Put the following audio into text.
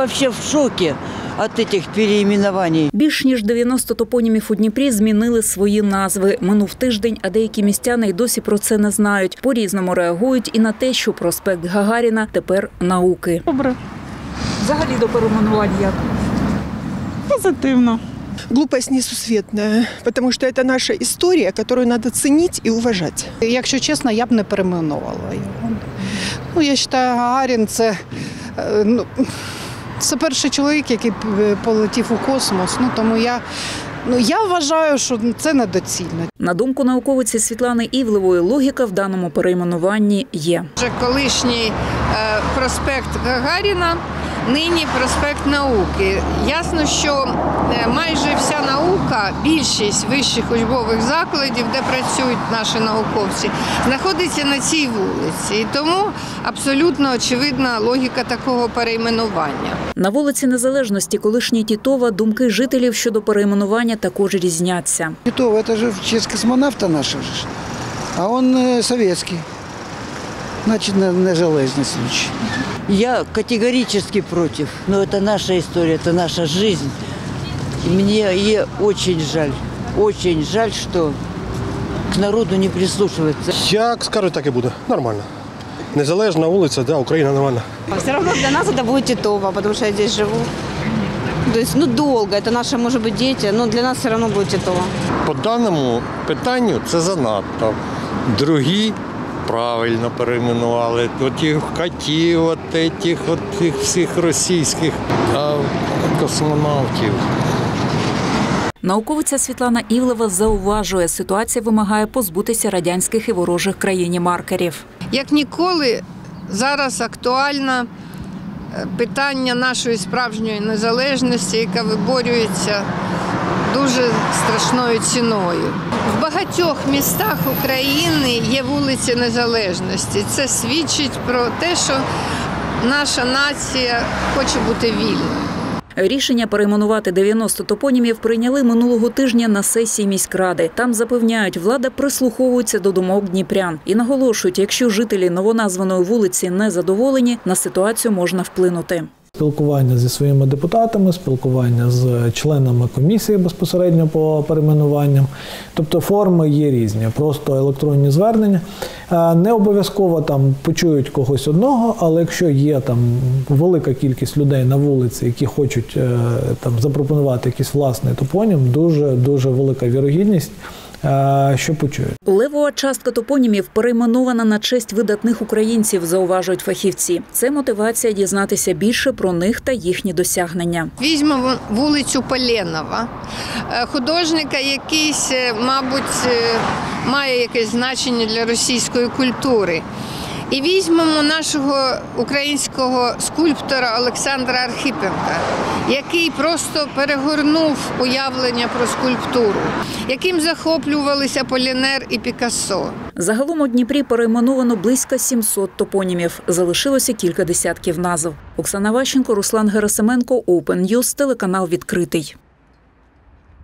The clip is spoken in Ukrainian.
Вообще в шоке от этих переименований. Більш ніж 90 топонімів у Дніпрі змінили свої назви. Минув тиждень, а деякі містяни й досі про це не знають. По-різному реагують і на те, що проспект Гагаріна тепер науки. Добре, Взагалі до перейменувань як? позитивно. Глупость несусветная, потому что это наша история, которую надо ценить и уважать. Якщо чесно, я б не перейменувала його. Ну, я вважаю, Гагарін це, е, ну, це перший чоловік, який е, полетів у космос. Ну, тому я, ну, я вважаю, що це недоцільно. На думку науковиці Світлани Івлевої, логіка в даному перейменуванні є. Вже колишній е, проспект Гагаріна, нині проспект науки. Ясно, що е, майже вся наука, більшість вищих учбових закладів, де працюють наші науковці, знаходиться на цій вулиці. І тому абсолютно очевидна логіка такого перейменування. На вулиці Незалежності колишній Тітова думки жителів щодо перейменування також різняться. Титов, это же в честь космонавта нашего же. А он э, советский. Значит, на- незалежний случай. Я категорически против. Но это наша история, это наша жизнь. И мне ей очень жаль, очень жаль, что к народу не прислушивается. Як скажуть, так і буде. Нормально. Незалежна вулиця, да, Україна нормальна. Все равно для нас это будет Титова, потому что я здесь живу. То есть, ну, долго, это наши, может быть, дети, но для нас все равно будет Титова. По даному питанню це занадто. Другі правильно перейменували. Отих котів, от этих, от тих всіх російських а космонавтів. Науковиця Світлана Івлева зауважує, ситуація вимагає позбутися радянських і ворожих країні маркерів. Як ніколи зараз актуальне е, питання нашої справжньої незалежності, яка виборюється дуже страшною ціною. В багатьох містах України є вулиці Незалежності. Це свідчить про те, що наша нація хоче бути вільною. Рішення перейменувати 90 топонімів прийняли минулого тижня на сесії міськради. Там запевняють, влада прислуховується до думок дніпрян і наголошують, якщо жителі новоназваної вулиці не задоволені, на ситуацію можна вплинути. Спілкування зі своїми депутатами, спілкування з членами комісії безпосередньо по перейменуванням. Тобто форми є різні, просто електронні звернення. Е, Не обов'язково там почують когось одного, але якщо є там велика кількість людей на вулиці, які хочуть е, там запропонувати якийсь власний топонім, дуже дуже велика вірогідність, що почують. Левова частка топонімів перейменована на честь видатних українців, зауважують фахівці. Це мотивація дізнатися більше про них та їхні досягнення. Візьмемо вулицю Поленова, Е, художника, якийсь, е, мабуть, е, має якесь значення для російської культури. І візьмемо нашого українського скульптора Олександра Архипенка, який просто перегорнув уявлення про скульптуру, яким захоплювалися Полінер і Пікассо. Загалом у Дніпрі перейменовано близько 700 топонімів. Залишилося кілька десятків назв. Оксана Ващенко, Руслан Герасименко, Open News, телеканал відкритий.